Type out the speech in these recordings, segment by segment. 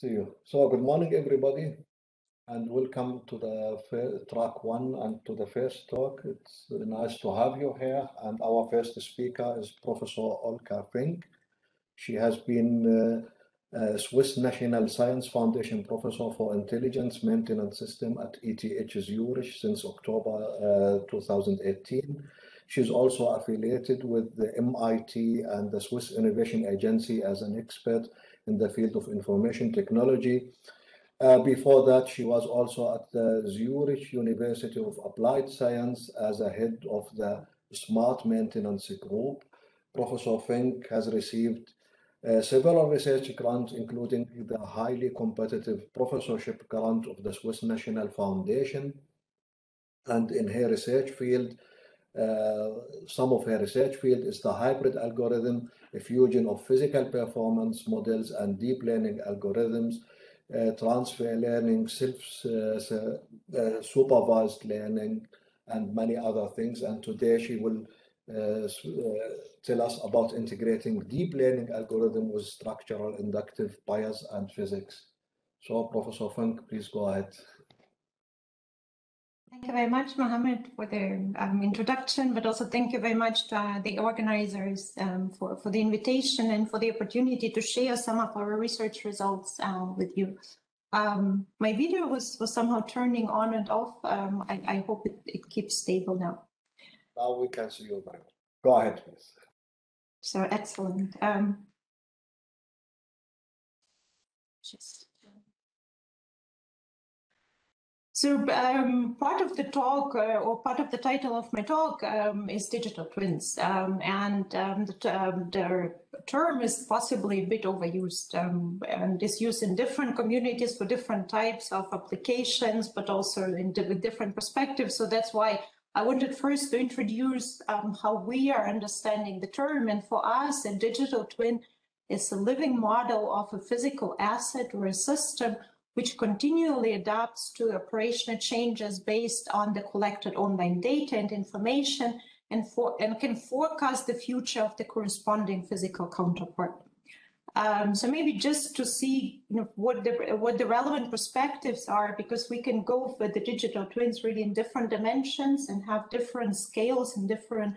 See you. So good morning, everybody, and welcome to the track one and to the first talk. It's nice to have you here. And our first speaker is Professor Olga Fink. She has been uh, Swiss National Science Foundation Professor for Intelligence Maintenance System at ETH Zurich since October uh, 2018. She's also affiliated with the MIT and the Swiss Innovation Agency as an expert in the field of information technology. Uh, before that, she was also at the Zurich University of Applied Science as a head of the Smart Maintenance Group. Professor Fink has received uh, several research grants, including the highly competitive professorship grant of the Swiss National Foundation. And in her research field, uh, some of her research field is the hybrid algorithm, fusion of physical performance models and deep learning algorithms, uh, transfer learning, self-supervised uh, learning, and many other things. And today she will uh, uh, tell us about integrating deep learning algorithm with structural inductive bias and physics. So Professor Fink, please go ahead. Thank you very much, Mohammed, for the um, introduction, but also thank you very much to uh, the organizers um, for, for the invitation and for the opportunity to share some of our research results uh, with you. Um, my video was, was somehow turning on and off. Um, I, I, hope it, it keeps stable now. Now we can see you very Go ahead, please. So excellent. Um, just So um, part of the talk uh, or part of the title of my talk um, is digital twins. Um, and um, the, um, the, term is possibly a bit overused um, and is used in different communities for different types of applications, but also in with different perspectives. So that's why I wanted first to introduce how we are understanding the term. And for us, a digital twin is a living model of a physical asset or a system which continually adapts to operational changes based on the collected online data and information and, for, and can forecast the future of the corresponding physical counterpart. Um, so maybe just to see you know, what the what the relevant perspectives are, because we can go for the digital twins really in different dimensions and have different scales and different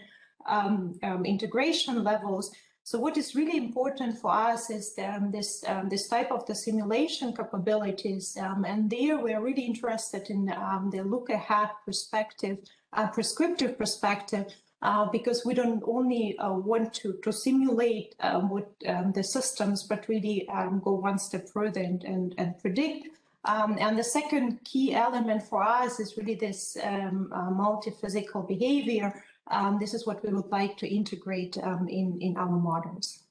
um, um, integration levels. So what is really important for us is um, this um, this type of the simulation capabilities, um, and there we're really interested in um, the look ahead perspective, uh, prescriptive perspective, uh, because we don't only uh, want to to simulate um, what um, the systems, but really go one step further and and, and predict. and the second key element for us is really this uh, multi-physical behavior um, this is what we would like to integrate um, in, in our models.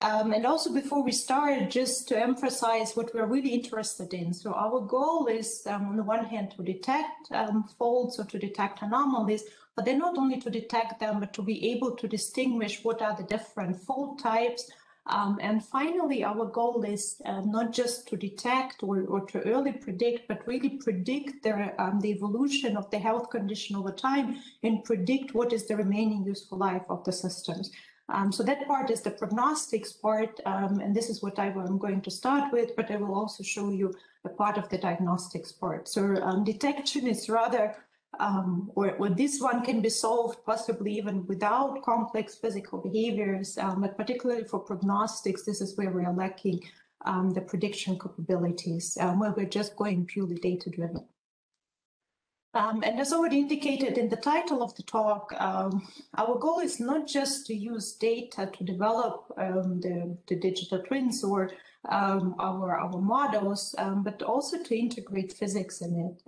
Um, and also before we start, just to emphasize what we're really interested in. So our goal is um, on the one hand to detect um, faults or to detect anomalies, but then not only to detect them, but to be able to distinguish what are the different fault types, um, and finally, our goal is uh, not just to detect or, or, to early predict, but really predict the, um, the evolution of the health condition over time and predict what is the remaining useful life of the systems. Um, so that part is the prognostics part, um, and this is what I am going to start with, but I will also show you a part of the diagnostics part. So um, detection is rather um, or, or, this one can be solved possibly even without complex physical behaviors, um, but particularly for prognostics, this is where we are lacking um, the prediction capabilities, um, where we're just going purely data-driven. Um, and as already indicated in the title of the talk, um, our goal is not just to use data to develop the, the, digital twins or our, our models, but also to integrate physics in it.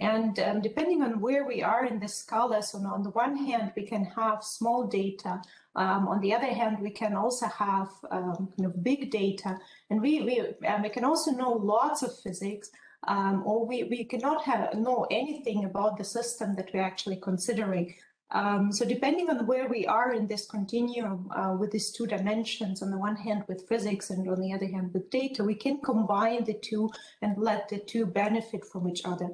And um, depending on where we are in the scala, so on the one hand, we can have small data. Um, on the other hand, we can also have um, kind of big data. And we, we, um, we can also know lots of physics, um, or we, we cannot have, know anything about the system that we're actually considering. Um, so depending on where we are in this continuum uh, with these two dimensions, on the one hand with physics and on the other hand with data, we can combine the two and let the two benefit from each other.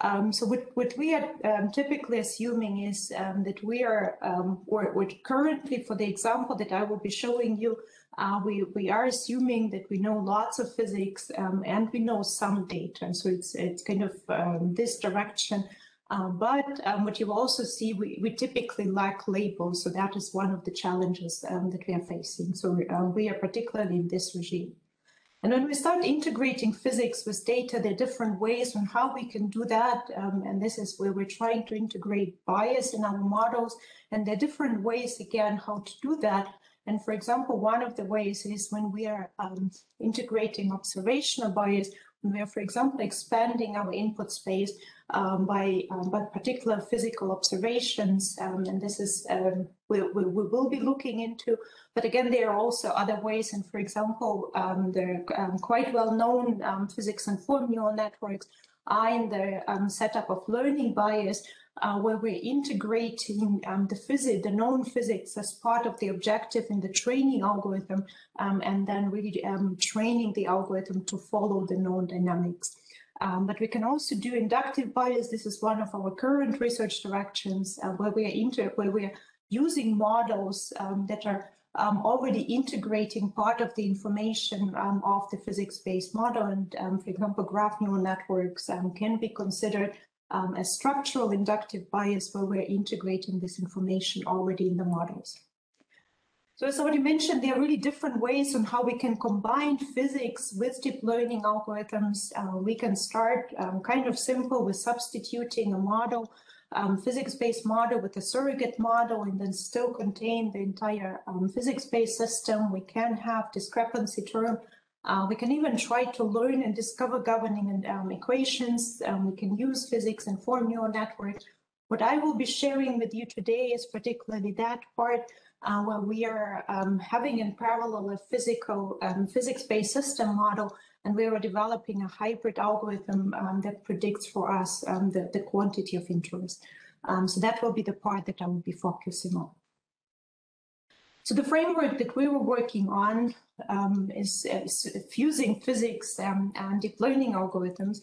Um, so what, what we are um, typically assuming is um, that we are, um, or, or, currently for the example that I will be showing you, uh, we, we are assuming that we know lots of physics um, and we know some data. So it's, it's kind of this direction. Uh, but um, what you also see, we, we typically lack labels. So that is one of the challenges um, that we are facing. So uh, we are particularly in this regime. And when we start integrating physics with data, there are different ways on how we can do that. Um, and this is where we're trying to integrate bias in our models. And there are different ways, again, how to do that. And for example, one of the ways is when we are um, integrating observational bias, we are, for example, expanding our input space um, by, um, by particular physical observations. Um, and this is, um, we, we, we, will be looking into, but again, there are also other ways. And for example, um, the quite well-known physics-informed neural networks are in the setup of learning bias, uh, where we're integrating um, the physics, the known physics as part of the objective in the training algorithm, um, and then really um, training the algorithm to follow the known dynamics. Um, but we can also do inductive bias. This is one of our current research directions uh, where we are inter where we are using models um, that are um, already integrating part of the information of the physics-based model. And for example, graph neural networks can be considered um, a structural inductive bias where we're integrating this information already in the models. So as already mentioned, there are really different ways on how we can combine physics with deep learning algorithms. Uh, we can start um, kind of simple with substituting a model, um, physics-based model with a surrogate model and then still contain the entire um, physics-based system. We can have discrepancy term uh, we can even try to learn and discover governing um, equations. Um, we can use physics-informed neural networks. What I will be sharing with you today is particularly that part uh, where we are um, having in parallel a physical um, physics-based system model, and we are developing a hybrid algorithm um, that predicts for us um, the, the quantity of interest. so that will be the part that I will be focusing on. So the framework that we were working on um, is, is, fusing physics um, and deep learning algorithms.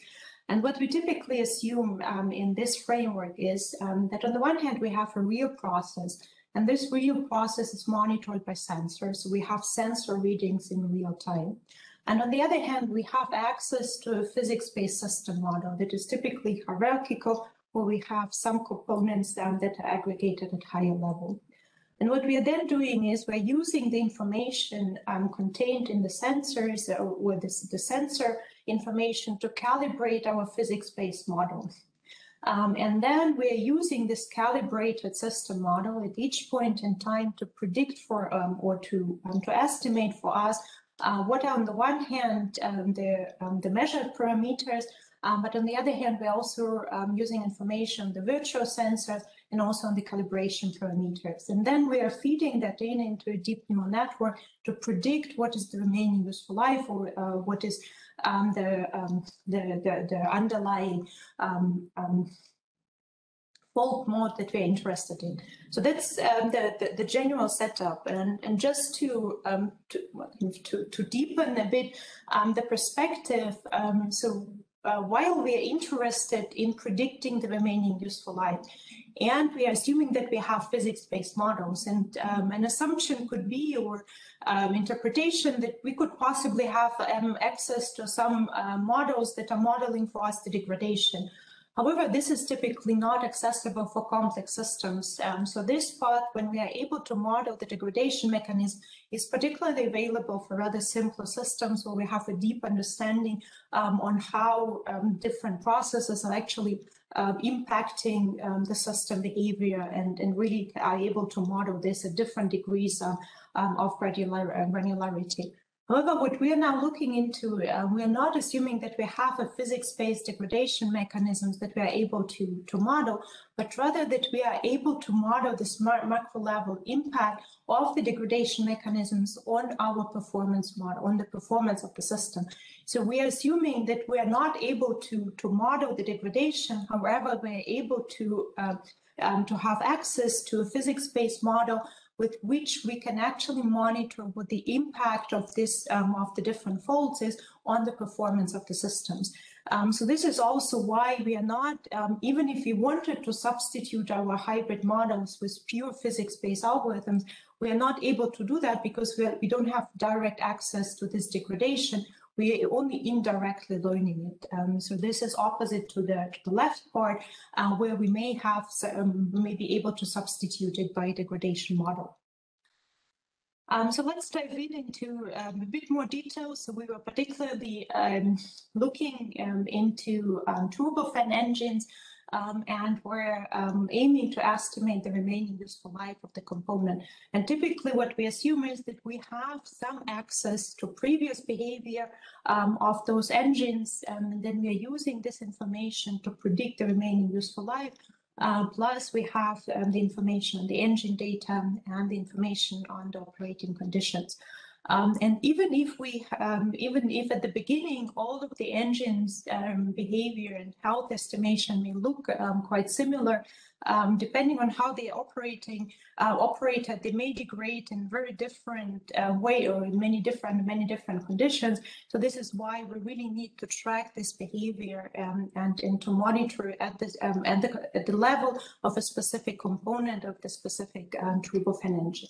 And what we typically assume um, in this framework is um, that on the one hand, we have a real process, and this real process is monitored by sensors. So we have sensor readings in real time. And on the other hand, we have access to a physics-based system model that is typically hierarchical, where we have some components that are aggregated at higher level. And what we are then doing is we're using the information um, contained in the sensors or, or the sensor information to calibrate our physics-based model. Um, and then we're using this calibrated system model at each point in time to predict for um, or to um, to estimate for us uh, what are on the one hand um, the um, the measured parameters, um, but on the other hand we're also using information the virtual sensors and also on the calibration parameters. And then we are feeding that in into a deep neural network to predict what is the remaining useful life or uh, what is um, the, um, the, the, the, underlying um, um fault mode that we're interested in. So that's um, the, the, the, general setup. And, and just to, um, to, to, to, deepen a bit um, the perspective, um, so uh, while we are interested in predicting the remaining useful life, and we are assuming that we have physics-based models. And um, an assumption could be, or um, interpretation, that we could possibly have um, access to some uh, models that are modeling for us the degradation. However, this is typically not accessible for complex systems. Um, so this part, when we are able to model the degradation mechanism, is particularly available for rather simpler systems where we have a deep understanding um, on how um, different processes are actually uh, impacting um, the system behavior and, and really are able to model this at different degrees uh, of granular, uh, granularity. However, what we are now looking into, uh, we are not assuming that we have a physics-based degradation mechanisms that we are able to, to model, but rather that we are able to model the smart macro level impact of the degradation mechanisms on our performance model, on the performance of the system. So we are assuming that we are not able to, to model the degradation, however, we're able to, uh, um, to have access to a physics-based model with which we can actually monitor what the impact of this um, of the different faults is on the performance of the systems. Um, so this is also why we are not, um, even if we wanted to substitute our hybrid models with pure physics-based algorithms, We are not able to do that because we, are, we don't have direct access to this degradation. We are only indirectly learning it. Um, so this is opposite to the, to the left part, uh, where we may have um, may be able to substitute it by degradation model. Um, so let's dive in into um, a bit more detail. So we were particularly um, looking um, into um, turbofan engines um, and we're aiming to estimate the remaining useful life of the component. And typically what we assume is that we have some access to previous behavior of those engines and then we are using this information to predict the remaining useful life uh, plus, we have um, the information on the engine data and the information on the operating conditions. Um, and even if we, um, even if at the beginning all of the engines um, behavior and health estimation may look um, quite similar, um, depending on how they're operating uh, operated, they may degrade in very different uh, way or in many different many different conditions. So this is why we really need to track this behavior um, and and to monitor at this at the at the level of a specific component of the specific um, turbofan engine.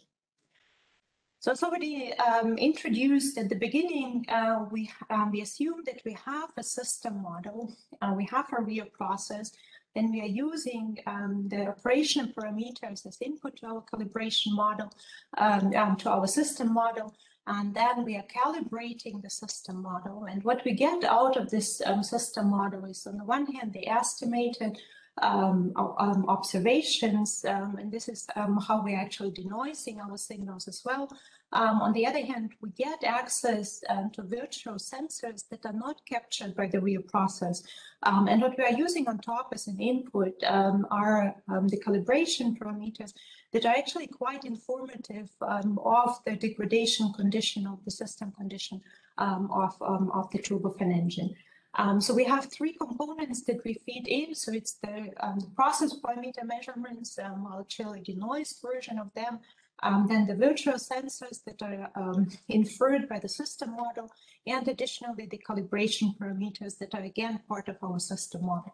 So as already um, introduced at the beginning, uh, we, um, we assume that we have a system model, uh, we have a real process, then we are using um, the operation parameters as input to our calibration model, um, um, to our system model, and then we are calibrating the system model. And what we get out of this um, system model is, on the one hand, the estimated um, um, observations, um, and this is how we're actually denoising our signals as well. Um, on the other hand, we get access um, to virtual sensors that are not captured by the real process. Um, and what we are using on top as an input um, are um, the calibration parameters that are actually quite informative um, of the degradation condition of the system condition of, of the turbofan engine. Um, so we have three components that we feed in. So it's the, um, the process parameter measurements, um, I'll noise version of them, um, then the virtual sensors that are um, inferred by the system model, and additionally the calibration parameters that are again part of our system model.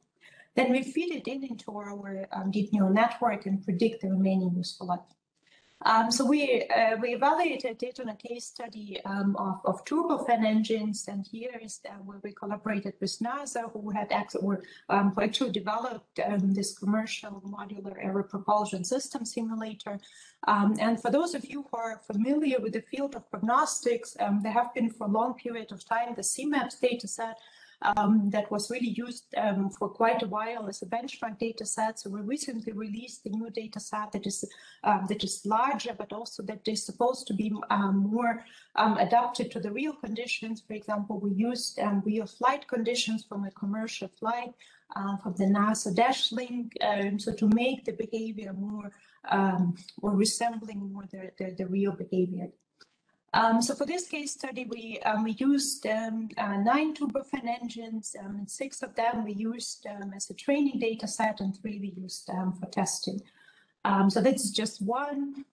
Then we feed it in into our um, deep neural network and predict the remaining useful life. Um, so we uh, we evaluated it on a case study um, of, of turbofan engines, and here is uh, where we collaborated with NASA, who had actually, um, who actually developed um, this commercial modular aero propulsion system simulator. Um, and for those of you who are familiar with the field of prognostics, um, there have been for a long period of time the C-MAPSS dataset um, that was really used um, for quite a while as a benchmark data set. So we recently released a new data set that is um, that is larger, but also that is supposed to be um, more um, adapted to the real conditions. For example, we used um, real flight conditions from a commercial flight uh, from the NASA Dashlink, so to make the behavior more more resembling more the, the, the real behavior. Um, so for this case study, we, um, we used um, uh, nine turbofan engines, um, and six of them we used um, as a training data set, and three we used um, for testing. so this is just one,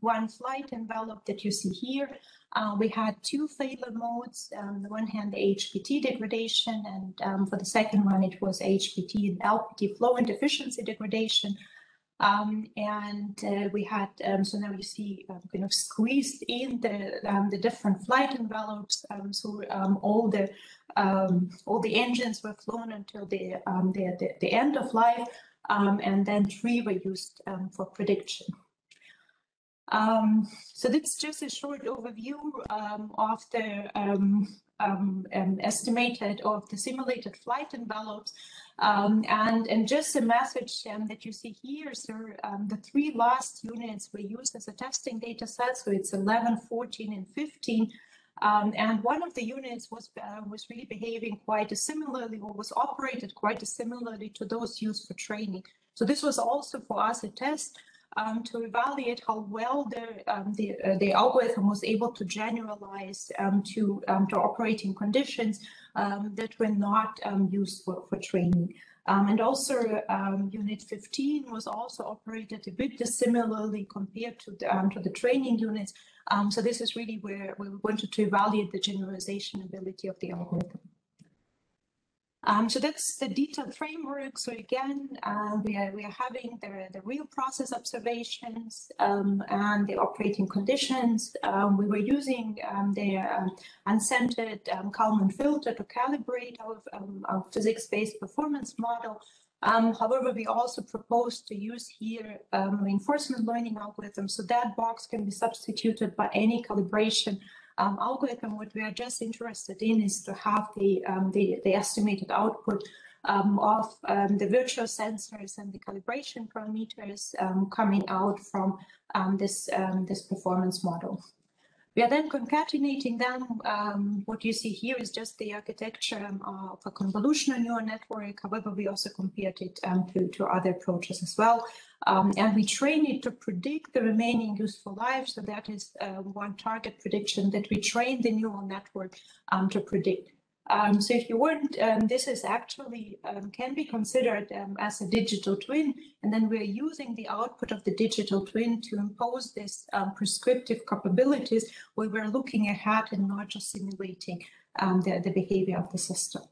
one flight envelope that you see here. Uh, we had two failure modes. on the one hand, the HPT degradation, and for the second one, it was HPT and LPT flow and efficiency degradation. Um, and uh, we had, um, so now you see um, kind of squeezed in the, um, the different flight envelopes. Um, so um, all the all the engines were flown until the, the, the, the, end of life. and then three were used for prediction. so that's just a short overview of the um, um, estimated of the simulated flight envelopes. Um, and, and just a message um, that you see here, so um, the three last units were used as a testing data set, so it's 11, 14, and 15. Um, and one of the units was uh, was really behaving quite similarly or was operated quite similarly to those used for training. So this was also for us a test um, to evaluate how well the um, the, uh, the algorithm was able to generalize um, to um, to operating conditions um, that were not um, used for, for training. and also, Unit 15 was also operated a bit dissimilarly compared to the to the training units. so this is really where we wanted to evaluate the generalization ability of the algorithm. Um, so that's the detailed framework. So again, uh, we are we are having the, the real process observations um, and the operating conditions. Um, we were using um, the um, unscented Kalman filter to calibrate our, our physics-based performance model. however, we also propose to use here reinforcement learning algorithms. So that box can be substituted by any calibration um, algorithm, what we are just interested in is to have the, um, the, the, estimated output um, of um, the virtual sensors and the calibration parameters coming out from this, this performance model. We are then concatenating them. Um, what you see here is just the architecture of a convolutional neural network. However, we also compared it um, to, to other approaches as well. Um, and we train it to predict the remaining useful life. So that is uh, one target prediction that we train the neural network um, to predict. Um, so if you weren't, um, this is actually um, can be considered um, as a digital twin, and then we're using the output of the digital twin to impose this um, prescriptive capabilities where we're looking ahead and not just simulating the, the behavior of the system.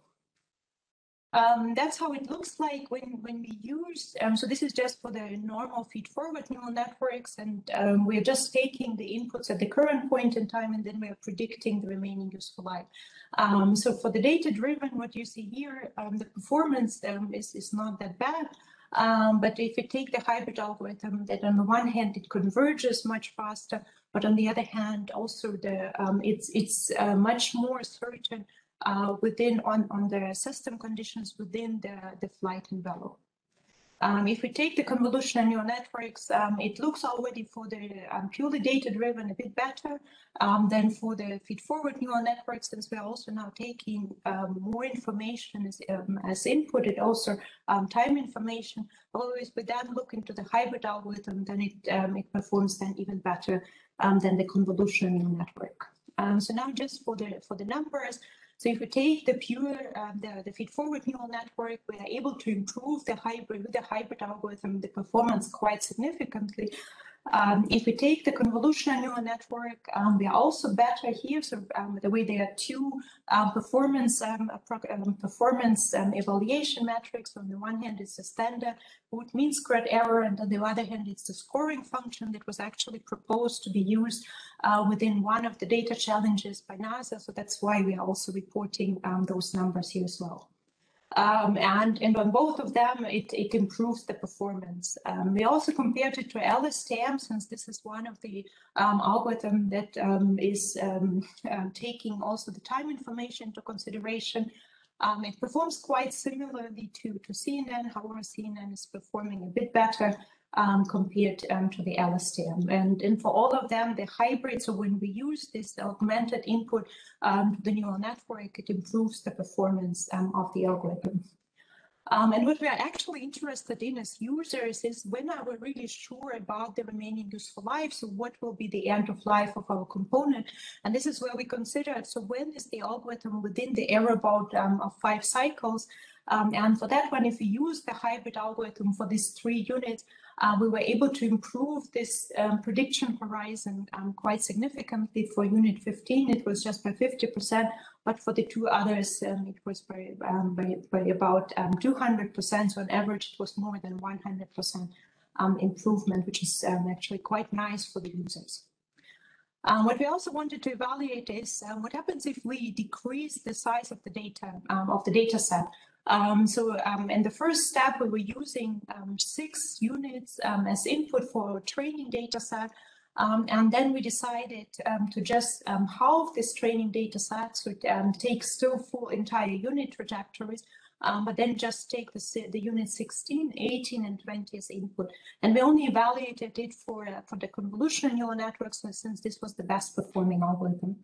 Um, that's how it looks like when, when we use, um, so this is just for the normal feed-forward neural networks, and um, we're just taking the inputs at the current point in time, and then we're predicting the remaining useful life. Um, so for the data-driven, what you see here, um, the performance um, is, is not that bad, but if you take the hybrid algorithm, that on the one hand, it converges much faster, but on the other hand, also the it's, it's uh, much more certain uh, within on, on the system conditions within the, the flight envelope. Um, if we take the convolutional neural networks, um, it looks already for the um, purely data-driven a bit better um, than for the feed-forward neural networks, since we're also now taking um, more information as, um, as input, and also time information. Always, we then look into the hybrid algorithm, then it, it performs then even better than the convolutional neural network. so now just for the for the numbers, so if we take the pure, um, the, the feed-forward neural network, we are able to improve the hybrid, with the hybrid algorithm, the performance quite significantly. Um, if we take the convolutional neural network, um, we are also better here. So um, the way there are two um, performance um, um, performance evaluation metrics. On the one hand, it's the standard root mean squared error, and on the other hand, it's the scoring function that was actually proposed to be used uh, within one of the data challenges by NASA. So that's why we are also reporting those numbers here as well. Um, and, and on both of them, it, it improves the performance. Um, we also compared it to LSTM, since this is one of the um, algorithm that um, is um, taking also the time information into consideration. it performs quite similarly to, to CNN, however, CNN is performing a bit better um, compared um, to the LSTM. And, and for all of them, the hybrid, so when we use this augmented input um, to the neural network, it improves the performance um, of the algorithm. Um, and what we are actually interested in as users is when are we really sure about the remaining useful life? So what will be the end of life of our component? And this is where we consider, so when is the algorithm within the error bound um, of five cycles? Um, and for that one, if we use the hybrid algorithm for these three units, uh, we were able to improve this um, prediction horizon um, quite significantly. For unit 15, it was just by 50%, but for the two others, um, it was by, um, by, by about 200%. Um, so on average, it was more than 100% um, improvement, which is actually quite nice for the users. What we also wanted to evaluate is what happens if we decrease the size of the data of the data set. Um, so um, in the first step, we were using um, six units um, as input for our training data set. Um, and then we decided um, to just halve this training data set, so it take still full entire unit trajectories, but then just take the, the unit 16, 18, and 20 as input. And we only evaluated it for, uh, for the convolutional neural networks, since this was the best performing algorithm.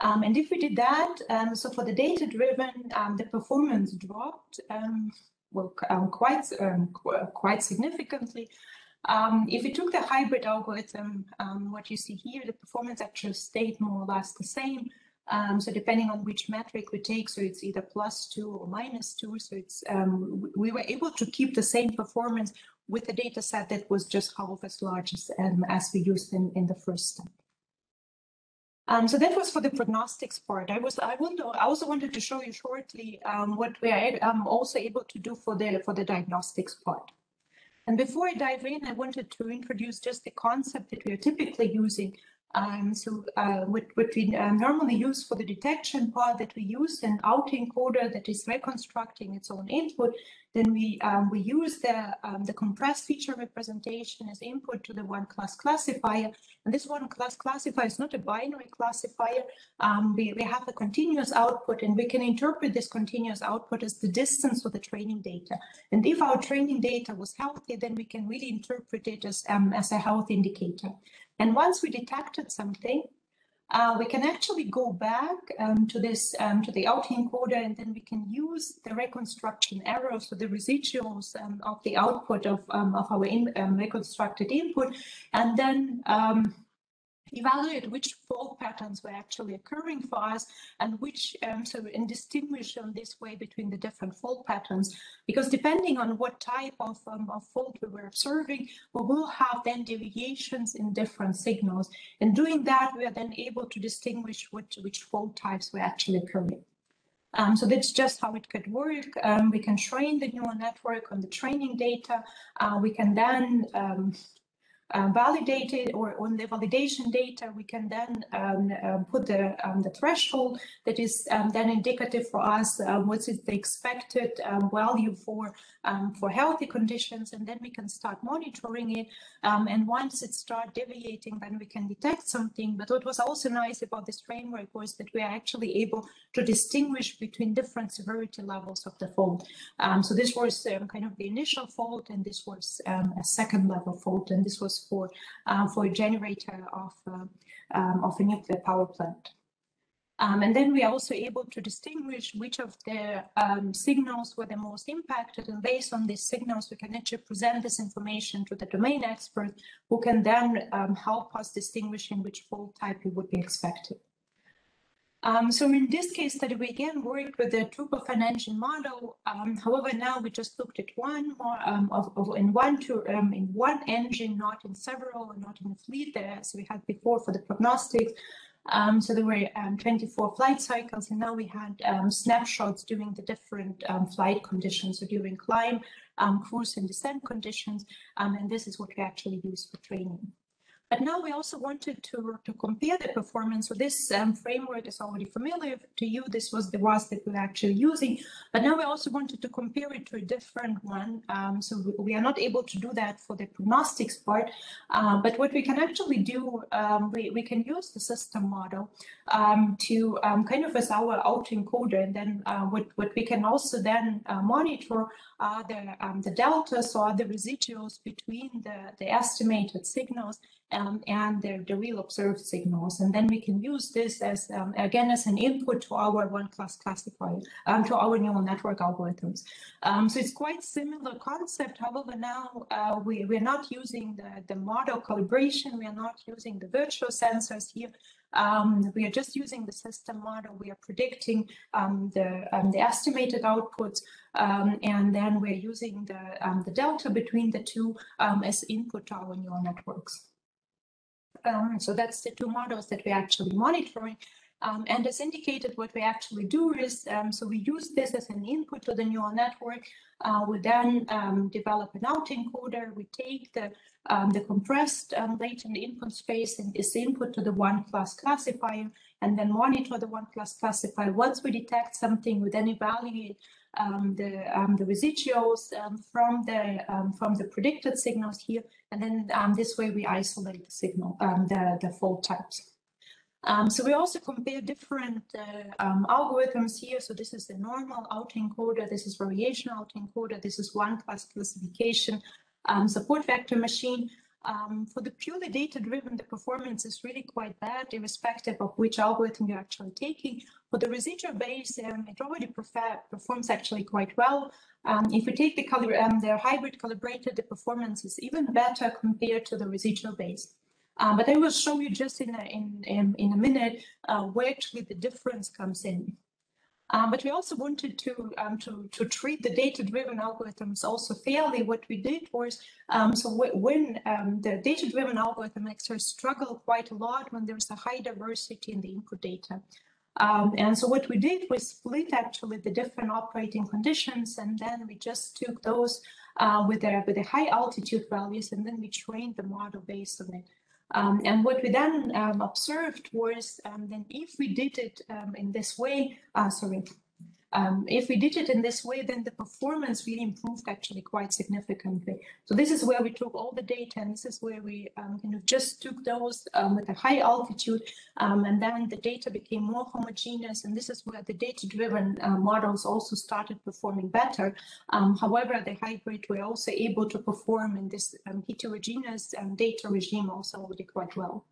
Um, and if we did that, um, so for the data driven, um, the performance dropped um, well um, quite um, qu quite significantly. if we took the hybrid algorithm, what you see here, the performance actually stayed more or less the same. so depending on which metric we take, so it's either plus two or minus two. So it's we were able to keep the same performance with a data set that was just half as large as, as we used in, in the first step. Um, so that was for the prognostics part. I was I, want I also wanted to show you shortly um, what we are um, also able to do for the for the diagnostics part. And before I dive in, I wanted to introduce just the concept that we are typically using um, so uh, what, what we uh, normally use for the detection part that we use an autoencoder that is reconstructing its own input, then we um, we use the um, the compressed feature representation as input to the one class classifier. And this one class classifier is not a binary classifier. Um, we, we have a continuous output and we can interpret this continuous output as the distance of the training data. And if our training data was healthy, then we can really interpret it as, um, as a health indicator. And once we detected something, uh, we can actually go back um, to this um, to the autoencoder and then we can use the reconstruction errors so the residuals um, of the output of, um, of our in, um, reconstructed input. And then evaluate which fault patterns were actually occurring for us and which um, so and distinguish on this way between the different fault patterns because depending on what type of, um, of fault we were observing we will have then deviations in different signals and doing that we are then able to distinguish which which fault types were actually occurring um, so that's just how it could work. Um, we can train the neural network on the training data. Uh, we can then um, uh, validated or on the validation data, we can then um, uh, put the, um, the threshold that is um, then indicative for us what is the expected um, value for um, for healthy conditions, and then we can start monitoring it. Um, and once it starts deviating, then we can detect something. But what was also nice about this framework was that we are actually able to distinguish between different severity levels of the fault. so this was kind of the initial fault, and this was a second level fault, and this was for uh, for a generator of uh, um, of a nuclear power plant. Um, and then we are also able to distinguish which of the um, signals were the most impacted. And based on these signals, we can actually present this information to the domain expert who can then um, help us distinguishing which fault type would be expected. Um, so in this case study, we again worked with the turbofan engine model. Um, however, now we just looked at one more um, of, of, in one um, in one engine, not in several, not in a fleet there, as we had before for the prognostics. Um, so there were um, 24 flight cycles, and now we had snapshots during the different flight conditions, so during climb, cruise, and descent conditions. and this is what we actually use for training. But now we also wanted to, to compare the performance. So this um, framework is already familiar to you. This was the WAS that we are actually using. But now we also wanted to compare it to a different one. Um, so we, we, are not able to do that for the prognostics part. Uh, but what we can actually do, um, we, we can use the system model um, to um, kind of as our autoencoder. And then uh, what, what we can also then uh, monitor are the, um, the deltas or the residuals between the, the estimated signals um, and the, the real observed signals. And then we can use this as, um, again, as an input to our one class classifier, um, to our neural network algorithms. Um, so it's quite similar concept. However, now uh, we, we're not using the, the model calibration. We are not using the virtual sensors here. Um, we are just using the system model. We are predicting um, the, the estimated outputs, and then we're using the, the delta between the two as input to our neural networks. Um, so that's the two models that we're actually monitoring. Um, and as indicated, what we actually do is, um, so we use this as an input to the neural network. Uh, we then um, develop an autoencoder. We take the, um, the compressed um, latent input space and this input to the one class classifier, and then monitor the one class classifier. Once we detect something, we then evaluate um, the, um, the residuals um, from the um, from the predicted signals here, and then um, this way we isolate the signal, the the fault types. so we also compare different uh, algorithms here. So this is the normal autoencoder, this is variation autoencoder, this is one class classification support vector machine. Um, for the purely data-driven, the performance is really quite bad, irrespective of which algorithm you're actually taking. For the residual base, um, it already performs actually quite well. Um, if we take the, color, um, the hybrid calibrated, the performance is even better compared to the residual base. Um, but I will show you just in a, in, in, in a minute uh, where actually the difference comes in. Um, but we also wanted to, um, to, to treat the data-driven algorithms also fairly. What we did was, um, so when um, the data-driven algorithm actually struggle quite a lot when there's a high diversity in the input data. Um, and so what we did was split actually the different operating conditions, and then we just took those uh, with the with the high altitude values, and then we trained the model based on it. Um, and what we then um, observed was um, then if we did it um, in this way, uh, sorry, um, if we did it in this way, then the performance really improved actually quite significantly. So this is where we took all the data and this is where we um, kind of just took those um, with a high altitude um, and then the data became more homogeneous and this is where the data-driven uh, models also started performing better. Um, however, the hybrid were also able to perform in this um, heterogeneous data regime also already quite well.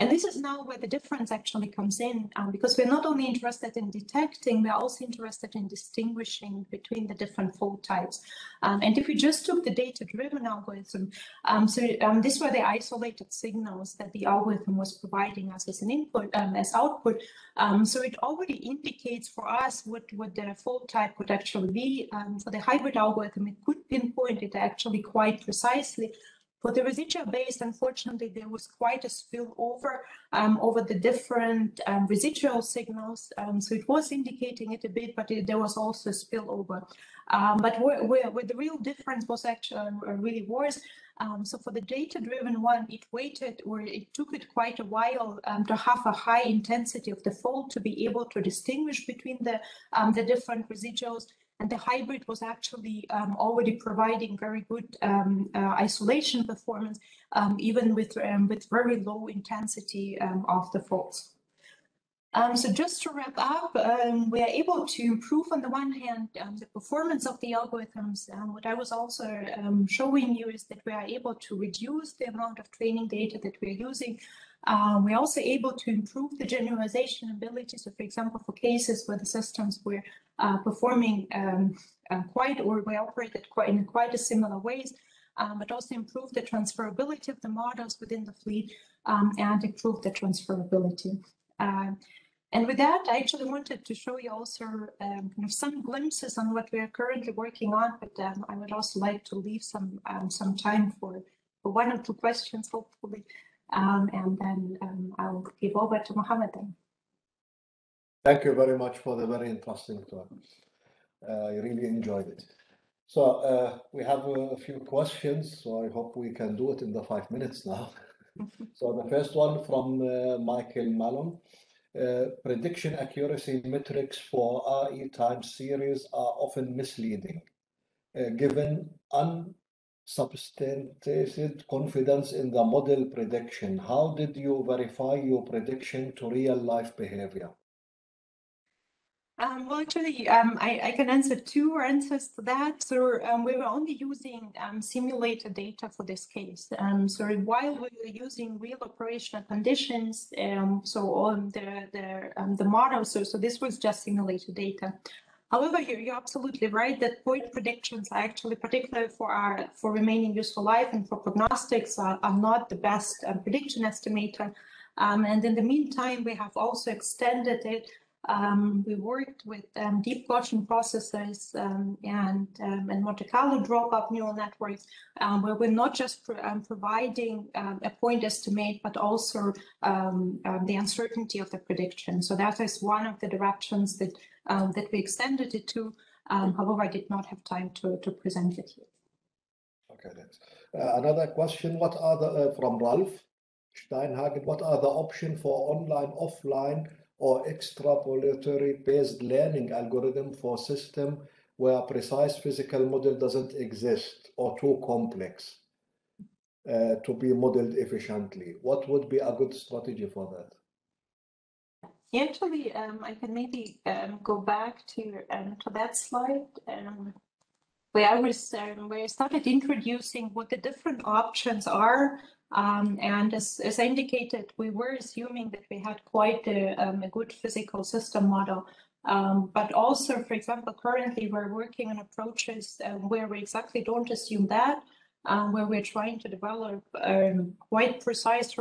And this is now where the difference actually comes in, um, because we're not only interested in detecting, we're also interested in distinguishing between the different fault types. Um, and if we just took the data-driven algorithm, um, so um, these were the isolated signals that the algorithm was providing us as an input, um, as output. Um, so it already indicates for us what, what the fault type would actually be. for the hybrid algorithm, it could pinpoint it actually quite precisely, for the residual base, unfortunately, there was quite a spillover um, over the different um, residual signals. Um, so it was indicating it a bit, but it, there was also a spillover. Um, but where, where, where, the real difference was actually uh, really was, um, so for the data-driven one, it waited or it took it quite a while um, to have a high intensity of the fold to be able to distinguish between the, the different residuals. And the hybrid was actually um, already providing very good um, uh, isolation performance, um, even with, um, with very low intensity um, of the faults. Um, so just to wrap up, um, we are able to improve on the one hand um, the performance of the algorithms. And what I was also showing you is that we are able to reduce the amount of training data that we're using um, we're also able to improve the generalization ability. So for example, for cases where the systems were uh, performing um, uh, quite or we operated quite in quite a similar ways, um, but also improve the transferability of the models within the fleet um, and improve the transferability. Uh, and with that, I actually wanted to show you also um, kind of some glimpses on what we are currently working on, but um, I would also like to leave some some time for, for one or two questions, hopefully. Um, and then um, I'll give over to Mohammed then. Thank you very much for the very interesting talk. Uh, I really enjoyed it. So uh, we have a few questions, so I hope we can do it in the five minutes now. so the first one from uh, Michael Malone. Uh, prediction accuracy metrics for RE time series are often misleading, uh, given un substantiated confidence in the model prediction. How did you verify your prediction to real life behavior? Um, well, actually, um, I, I, can answer two answers to that. So um, we were only using um, simulated data for this case. Um, so while we were using real operational conditions, um, so on the the the model, so so this was just simulated data. However, you're, you're absolutely right that point predictions are actually, particularly for our for remaining useful life and for prognostics, are, are not the best um, prediction estimator. Um, and in the meantime, we have also extended it. Um, we worked with um, deep Gaussian processors um, and um, and Monte Carlo dropout neural networks, where we're not just pro providing a point estimate, but also the uncertainty of the prediction. So that is one of the directions that um, that we extended it to. Um, however, I did not have time to, to present it here. Okay, thanks. Uh, another question, what are the, uh, from Ralph Steinhagen, what are the options for online, offline, or extrapolatory based learning algorithm for system where a precise physical model doesn't exist or too complex uh, to be modeled efficiently? What would be a good strategy for that? Actually, um, I can maybe um, go back to um, to that slide um, where I was um, where I started introducing what the different options are. Um, and as, as indicated, we were assuming that we had quite a, a good physical system model. but also, for example, currently we're working on approaches where we exactly don't assume that, where we're trying to develop quite precise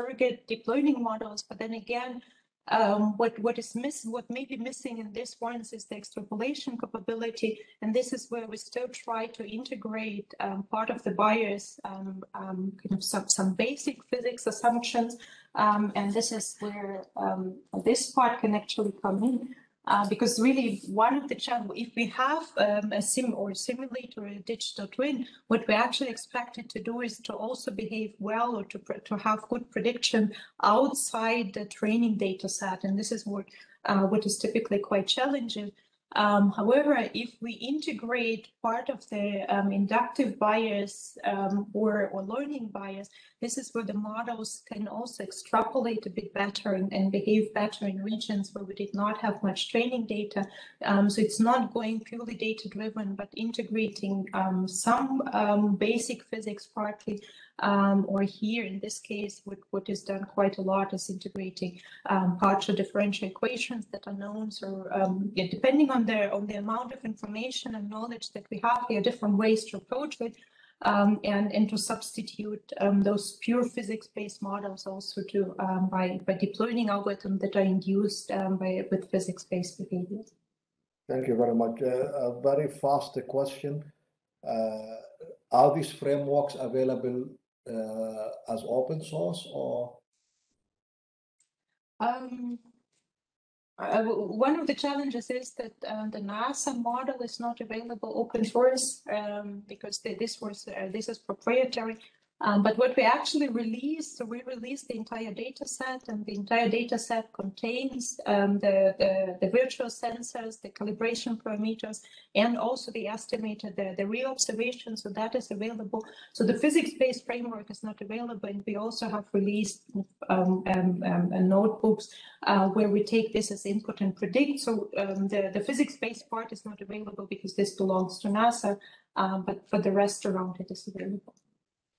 deep learning models. But then again, Um, what, what is missing, what may be missing in this one is the extrapolation capability. And this is where we still try to integrate um, part of the bias, um, um, kind of some, some basic physics assumptions. Um, and this is where um, this part can actually come in. Uh, because really one of the challenges, if we have um, a sim or a simulator, or a digital twin, what we actually expect it to do is to also behave well or to, to have good prediction outside the training data set. And this is what, uh, what is typically quite challenging. Um, however, if we integrate part of the um, inductive bias um, or, or learning bias, this is where the models can also extrapolate a bit better and, and behave better in regions where we did not have much training data. Um, so it's not going purely data driven, but integrating um, some um, basic physics partly um, or here in this case, what, what is done quite a lot is integrating um, partial differential equations that are known. So um, yeah, depending on the on the amount of information and knowledge that we have, there are different ways to approach it. Um, and, and to substitute um, those pure physics-based models also to um, by, by deploying algorithms that are induced by with physics-based behaviors. Thank you very much. Uh, a very fast question. Uh, are these frameworks available uh, as open source or? Um, uh, one of the challenges is that uh, the NASA model is not available open source um, because this was uh, this is proprietary. Um, but what we actually released, so we released the entire data set and the entire data set contains um, the, the, the, virtual sensors, the calibration parameters, and also the estimated, the, the real observation. So that is available. So the physics-based framework is not available. And we also have released um, um, um notebooks uh, where we take this as input and predict. So um, the, the physics-based part is not available because this belongs to NASA, uh, but for the rest around it is available.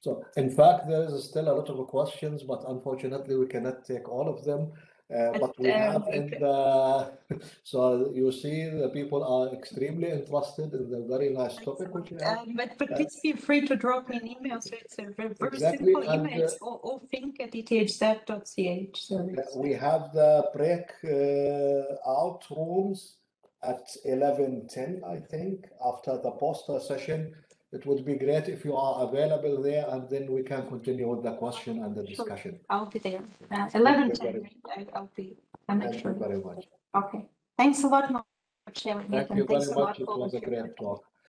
So in fact, there is still a lot of questions, but unfortunately we cannot take all of them. Uh, but we have in the, so you see the people are extremely interested in the very nice topic which you have. Um, but, but please feel free to drop me an email. So it's a very, very exactly, simple and, email. It's uh, ofink at ethz.ch. So we have the break uh, out rooms at 11.10, I think, after the poster session. It would be great if you are available there and then we can continue with the question and the discussion. I'll be there. Uh, eleven ten, I- I'll be, I'm not Thank sure. you very much. Okay, thanks a lot, for sharing it, Thank you very thanks a lot much. It for. was a great talk.